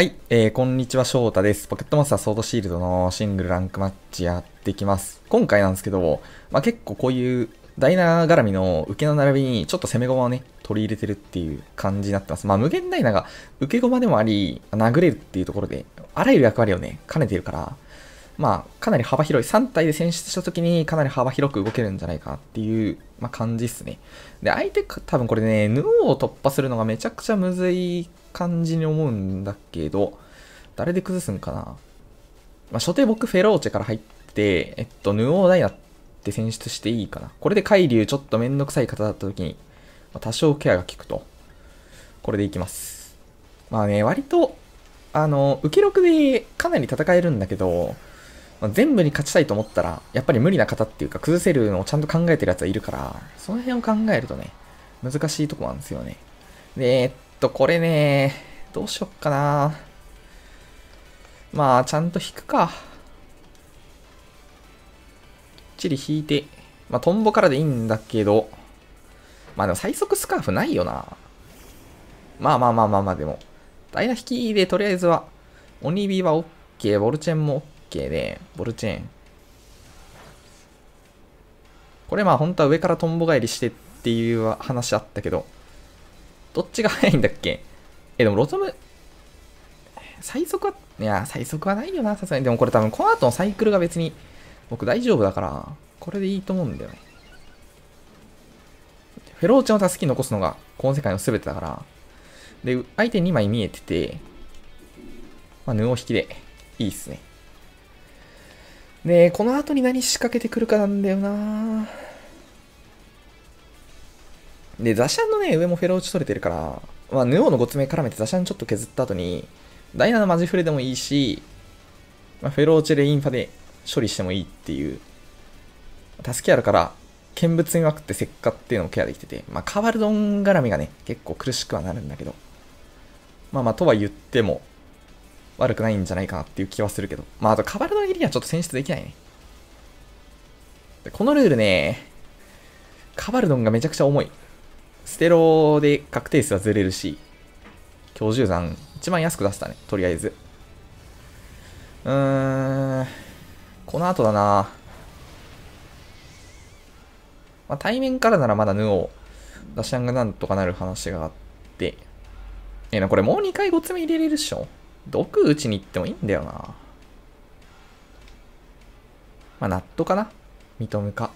はい、えー、こんにちは、翔太です。ポケットモンスターソードシールドのシングルランクマッチやっていきます。今回なんですけど、まあ、結構こういうダイナー絡みの受けの並びにちょっと攻め駒をね、取り入れてるっていう感じになってます。まあ、無限ダイナが受け駒でもあり、殴れるっていうところで、あらゆる役割をね、兼ねてるから、まあ、かなり幅広い、3体で選出した時にかなり幅広く動けるんじゃないかなっていう、まあ、感じっすね。で、相手、多分これね、ヌオを突破するのがめちゃくちゃむずい感じに思うんだけど、誰で崩すんかなまあ、初手僕フェローチェから入って、えっと、ヌオーダイナって選出していいかなこれで海流ちょっとめんどくさい方だった時に、まあ、多少ケアが効くと、これでいきます。まあね、割と、あの、受け6でかなり戦えるんだけど、まあ、全部に勝ちたいと思ったら、やっぱり無理な方っていうか、崩せるのをちゃんと考えてるやつはいるから、その辺を考えるとね、難しいとこなんですよね。で、えっと、これね、どうしよっかな。まあ、ちゃんと引くか。きっちり引いて、まあ、トンボからでいいんだけど、まあでも最速スカーフないよな。まあまあまあまあまあでも、ダイナ引きでとりあえずは、オニビは OK、ボルチェンも OK で、ボルチェーン。これまあ本当は上からトンボ返りしてっていう話あったけど、どっちが早いんだっけ？え、でもロトム、最速は、いや、最速はないよな、さすがに。でもこれ多分この後のサイクルが別に僕大丈夫だから、これでいいと思うんだよね。フェローチェの助け残すのがこの世界の全てだから、で、相手2枚見えてて、まあ、布を引きでいいっすね。で、この後に何仕掛けてくるかなんだよな。で、ザシャンのね、上もフェローチ取れてるから、まあ、ヌオーの5つ目絡めてザシャンちょっと削った後に、ダイナのマジフレでもいいし、まあ、フェローチェでインファで処理してもいいっていう、助けあるから、見物見まくって石化っていうのをケアできてて、まあ、カバルドン絡みがね、結構苦しくはなるんだけど、まあまあ、とは言っても、悪くないんじゃないかなっていう気はするけど、まあ、あとカバルドン入りにはちょっと選出できないね。このルールね、カバルドンがめちゃくちゃ重い。ステロで確定数はずれるし、強獣山一番安く出したね、とりあえず。うーん、この後だなまあ、対面からならまだヌオ、ダシャンがなんとかなる話があって。えな、これもう2回5つ目入れれるっしょ？毒打ちに行ってもいいんだよな。まあ、ナットかな認むか。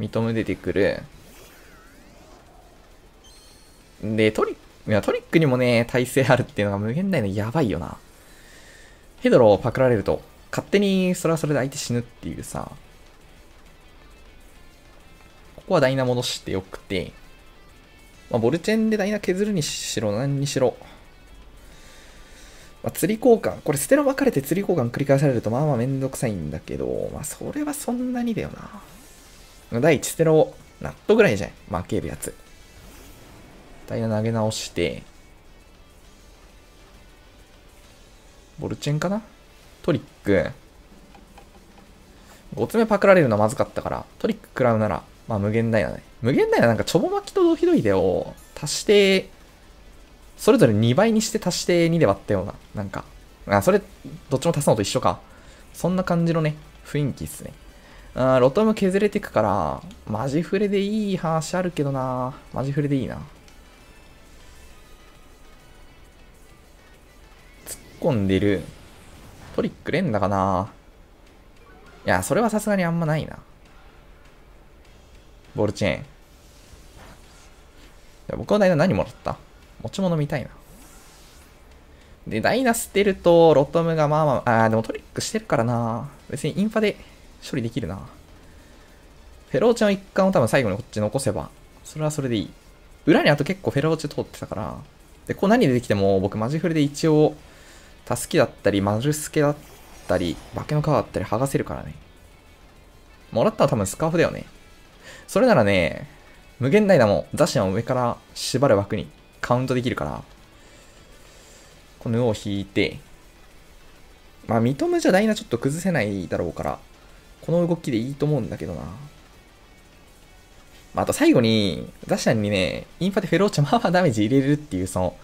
認む出てくる。で、トリック、いや、トリックにもね、耐性あるっていうのが無限大のやばいよな。ヘドロをパクられると、勝手にそれはそれで相手死ぬっていうさ。ここはダイナ戻してよくて、まあ、ボルチェンでダイナ削るにしろ、何にしろ。まあ、釣り交換。これ捨ての分かれて釣り交換繰り返されるとまあまあめんどくさいんだけど、まあそれはそんなにだよな。第1ステロ、ナットぐらいじゃん。負けるやつ。ダイナ投げ直して、ボルチェンかな？トリック。5つ目パクられるのはまずかったから、トリック食らうなら、まあ無限ダイナね。無限ダイナなんかチョボ巻きとドヒドイデを足して、それぞれ2倍にして足して2で割ったような、なんか、あ、それ、どっちも足すのと一緒か。そんな感じのね、雰囲気っすね。あーロトム削れてくから、マジフレでいい話あるけどなマジフレでいいな。突っ込んでる。トリック連打かないや、それはさすがにあんまないな。ボールチェーン。僕はダイナ何もらった？持ち物見たいな。で、ダイナ捨てると、ロトムがまあまあ、あーでもトリックしてるからな別にインファで処理できるな。フェローチェの一環を多分最後にこっち残せば、それはそれでいい。裏にあと結構フェローチェ通ってたから、で、こう何出てきても僕マジフルで一応、タスキだったり、マジュスケだったり、化けの皮だったり剥がせるからね。もらったのは多分スカーフだよね。それならね、無限大ダもザシアンを上から縛る枠にカウントできるから、この絵を引いて、まあ、認めじゃダイナちょっと崩せないだろうから、この動きでいいと思うんだけどな。まあ、あと最後に、ザシャンにね、インファでフェローチェまあまあダメージ入れるっていう、その、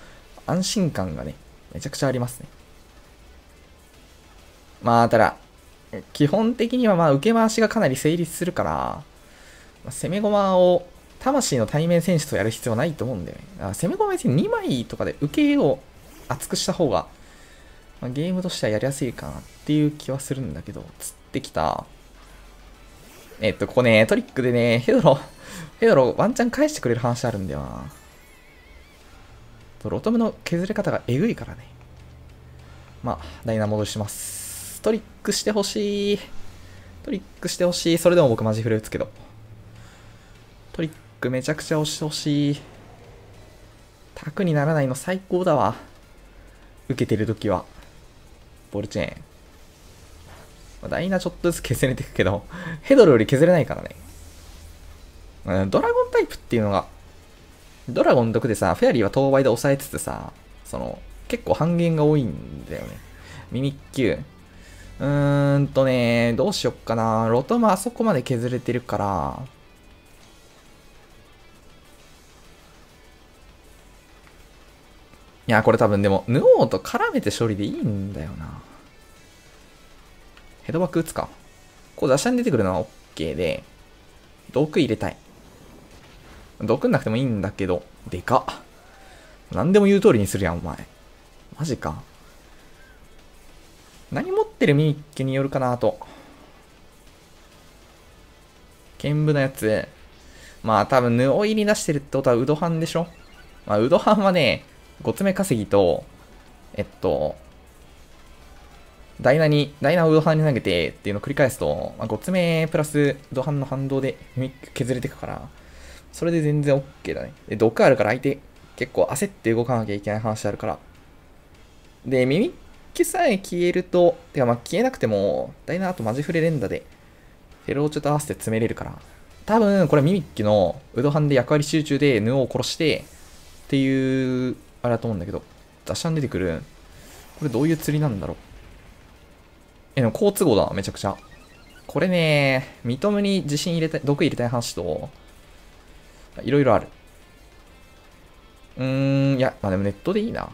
安心感がね、めちゃくちゃありますね。まあ、ただ、基本的にはまあ、受け回しがかなり成立するから、まあ、攻め駒を魂の対面選手とやる必要ないと思うんだよね。あ攻め駒別に2枚とかで受けを厚くした方が、まあ、ゲームとしてはやりやすいかなっていう気はするんだけど、釣ってきた。えっと、ここね、トリックでね、ヘドロ、ヘドロワンチャン返してくれる話あるんだよな。ロトムの削れ方がえぐいからね。まあ、ダイナ戻します。トリックしてほしい。トリックしてほしい。それでも僕マジフレ打つけど。トリックめちゃくちゃ押してほしい。タクにならないの最高だわ。受けてるときは。ボルチェーン。ダイナちょっとずつ削れていくけど、ヘドロより削れないからね。ドラゴンタイプっていうのが、ドラゴン毒でさ、フェアリーは当倍で抑えつつさ、その、結構半減が多いんだよね。ミミッキュー。うーんとね、どうしよっかな。ロトもあそこまで削れてるから、いや、これ多分でも、ヌオーと絡めて処理でいいんだよな。ヘドバック打つか。こう、打者に出てくるのは OK で、毒入れたい。毒なくてもいいんだけど、でかっ。何でも言う通りにするやん、お前。マジか。何持ってるミミッキによるかなと。剣舞のやつ。まあ多分、布入り出してるってことはウドハンでしょまあ、ウドハンはね、5つ目稼ぎと、えっと、ダイナに、ダイナをウドハンに投げてっていうのを繰り返すと、まあ、5つ目プラスウドハの反動で削れていくから、それで全然 OK だね。で、毒あるから相手結構焦って動かなきゃいけない話あるから。で、ミミッキさえ消えると、てかまあ消えなくても、ダイナーとマジフレ連打で、フェローチョと合わせて詰めれるから。多分、これミミッキのウドハンで役割集中でヌオを殺して、っていうあれだと思うんだけど、雑誌に出てくる。これどういう釣りなんだろう。え、でも好都合だ、めちゃくちゃ。これね、認めに自信入れたい、毒入れたい話と、いろいろある。うーん、いや、まあでもネットでいいな。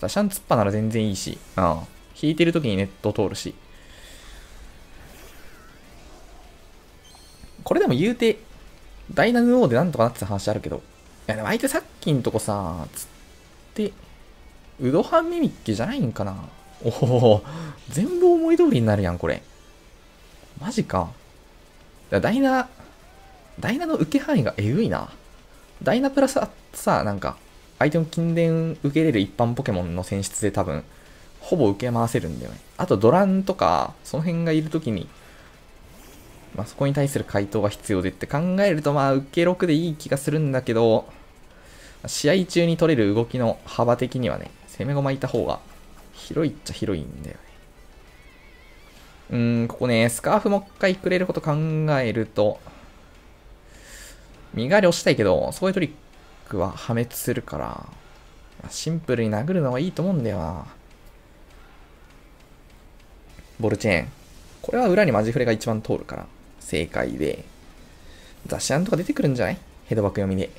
雑誌ン突っぱなら全然いいし、うん。引いてる時にネット通るし。これでも言うて、ダイナヌオーでなんとかなってた話あるけど、や、でも相手さっきんとこさ、つって、ウドハンミミッキじゃないんかなおお、全部思い通りになるやん、これ。マジか。ダイナ、ダイナの受け範囲がえぐいな。ダイナプラスさ、なんか、相手の近電受けれる一般ポケモンの選出で多分、ほぼ受け回せるんだよね。あとドランとか、その辺がいるときに、まあ、そこに対する回答が必要でって考えると、まあ、受け6でいい気がするんだけど、試合中に取れる動きの幅的にはね、攻め駒いた方が広いっちゃ広いんだよね。うーん、ここね、スカーフもう一回くれること考えると、身代わり押したいけど、そういうトリックは破滅するから、シンプルに殴るのはいいと思うんだよな。ボルチェーン。これは裏にマジフレが一番通るから。正解で、雑誌案とか出てくるんじゃない？ヘドバック読みで。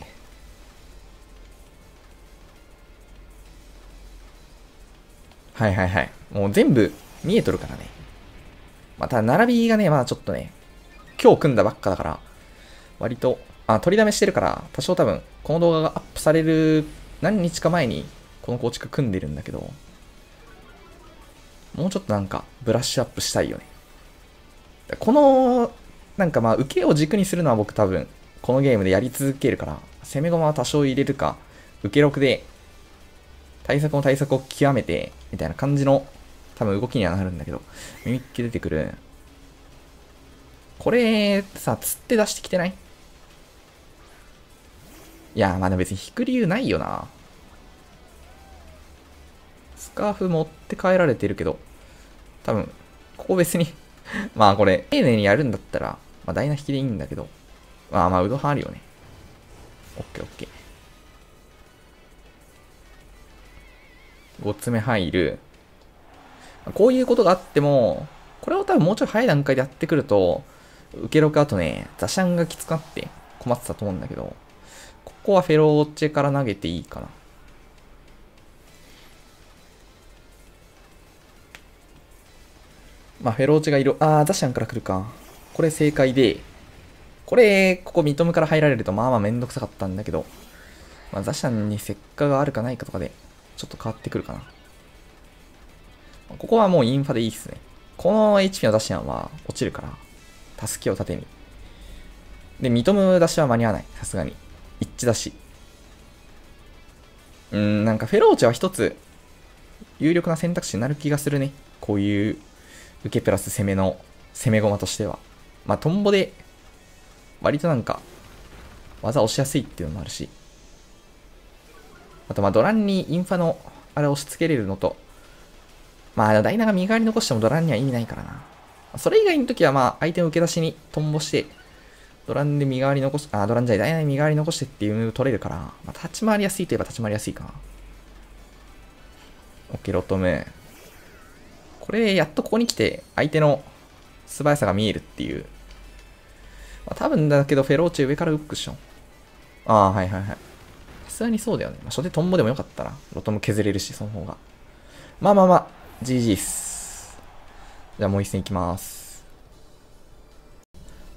はいはいはい。もう全部見えとるからね。また、並びがね、まあちょっとね、今日組んだばっかだから、割と、あ、取りだめしてるから、多少多分、この動画がアップされる何日か前に、この構築組んでるんだけど、もうちょっとなんか、ブラッシュアップしたいよね。この、なんかまあ、受けを軸にするのは僕多分、このゲームでやり続けるから、攻め駒は多少入れるか、受け6で、対策の対策を極めて、みたいな感じの、多分動きにはなるんだけど、ミミッキ出てくる。これ、さ、釣って出してきてない？いや、まあでも別に引く理由ないよな。スカーフ持って帰られてるけど、多分、ここ別に まあこれ、丁寧にやるんだったら、まあダイナ引きでいいんだけど、まあまあ、うどんあるよね。オッケーオッケー。5つ目入る。こういうことがあっても、これを多分もうちょい早い段階でやってくると、受け6後ね、ザシャンがきつくなって困ってたと思うんだけど、ここはフェローチェから投げていいかな。まあ、フェローチがいる。あー、ザシャンから来るか。これ正解で、これ、ここミトムから入られるとまあまあめんどくさかったんだけど、まあ、ザシャンに石化があるかないかとかで、ちょっと変わってくるかな。ここはもうインファでいいっすね。この HP のダッシャンは落ちるから、助けを盾に。で、認むダッシュは間に合わない。さすがに。一致だし。うーん、なんかフェローチェは一つ、有力な選択肢になる気がするね。こういう受けプラス攻めの、攻め駒としては。まあ、トンボで、割となんか、技押しやすいっていうのもあるし。あと、まあ、ドランにインファの、あれ押し付けれるのと、まあ、ダイナが身代わり残してもドランには意味ないからな。それ以外の時はまあ、相手の受け出しにトンボして、ドランで身代わり残し、あ、ドランじゃない、ダイナに身代わり残してっていうムーブ取れるから、まあ、立ち回りやすいといえば立ち回りやすいかな。オッケー、ロトム。これ、やっとここに来て、相手の素早さが見えるっていう。まあ、多分だけど、フェローチェ上からウックション。ああ、はいはいはい。さすがにそうだよね。まあ、初手トンボでもよかったな。ロトム削れるし、その方が。まあまあまあ、GG っす。じゃあもう一戦いきます。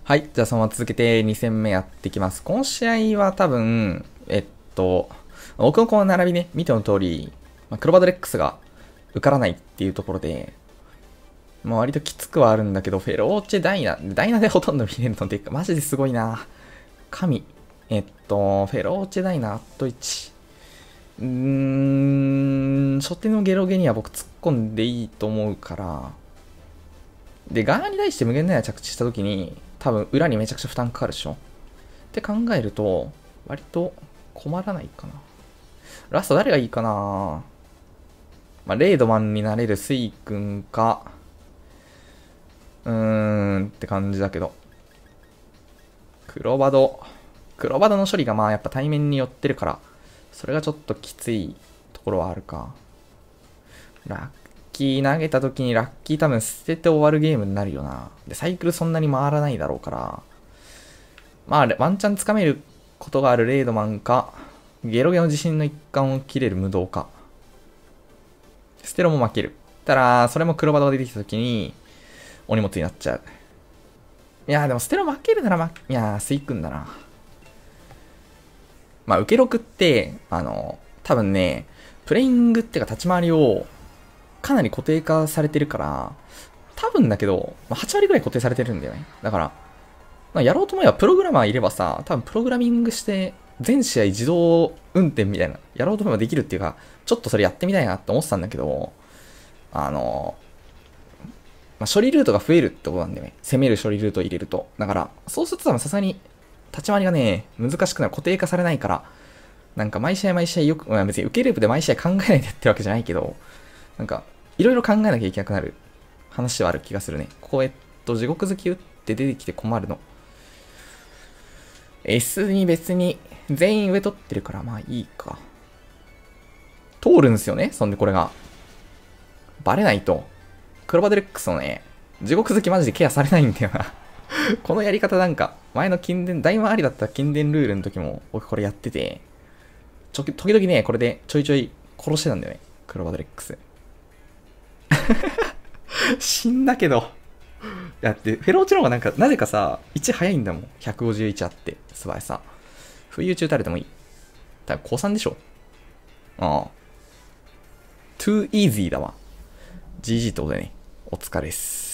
はい。じゃあそのまま続けて2戦目やっていきます。この試合は多分、えっと、僕のこの並びね、見ての通り、まあ、クロバドレックスが受からないっていうところで、まあ割ときつくはあるんだけど、フェローチェダイナ、ダイナでほとんど見れるので、マジですごいな。神。えっと、フェローチェダイナ、アット1。うーん、初手のゲロゲには僕突っ込んでいいと思うから、で、ガーに対して無限大着地した時に、多分裏にめちゃくちゃ負担かかるでしょって考えると、割と困らないかな。ラスト誰がいいかな？まあ、レイドマンになれるスイ君か、うーんって感じだけど。黒バド。黒バドの処理がまあやっぱ対面に寄ってるから、それがちょっときついところはあるか。ラッキー投げた時にラッキー多分捨てて終わるゲームになるよな。で、サイクルそんなに回らないだろうから。まあ、ワンチャン掴めることがあるレードマンか、ゲロゲの自信の一環を切れる無道か。ステロも負ける。ただ、それも黒バドが出てきた時に、お荷物になっちゃう。いやでもステロ負けるならま、いやー、スイくんだな。まあ、受け6って、あの、多分ね、プレイングっていうか立ち回りをかなり固定化されてるから、多分だけど、まあ、8割ぐらい固定されてるんだよね。だから、まあ、やろうと思えばプログラマーいればさ、多分プログラミングして、全試合自動運転みたいな、やろうと思えばできるっていうか、ちょっとそれやってみたいなって思ってたんだけど、あの、まあ、処理ルートが増えるってことなんだよね。攻める処理ルートを入れると。だから、そうすると多分さすがに立ち回りがね、難しくなる。固定化されないから、なんか毎試合毎試合よく、まあ、別に受けループで毎試合考えないでってわけじゃないけど、なんか、いろいろ考えなきゃいけなくなる話はある気がするね。ここ、えっと、地獄好き打って出てきて困るの。S に別に全員上取ってるから、まあいいか。通るんですよね、そんでこれが。バレないと。クロバデレックスのね、地獄好きマジでケアされないんだよな このやり方なんか、前の近電、大回りだった近電ルールの時も僕これやってて、ちょ、時々ね、これでちょいちょい殺してたんだよね。クロバドレックス。死んだけど。だって、フェローチの方がなんか、なぜかさ、1早いんだもん。151あって、素早さ。冬中打れてもいい。たぶん、高3でしょ。ああ。too easy だわ。GG ってことでね、お疲れっす。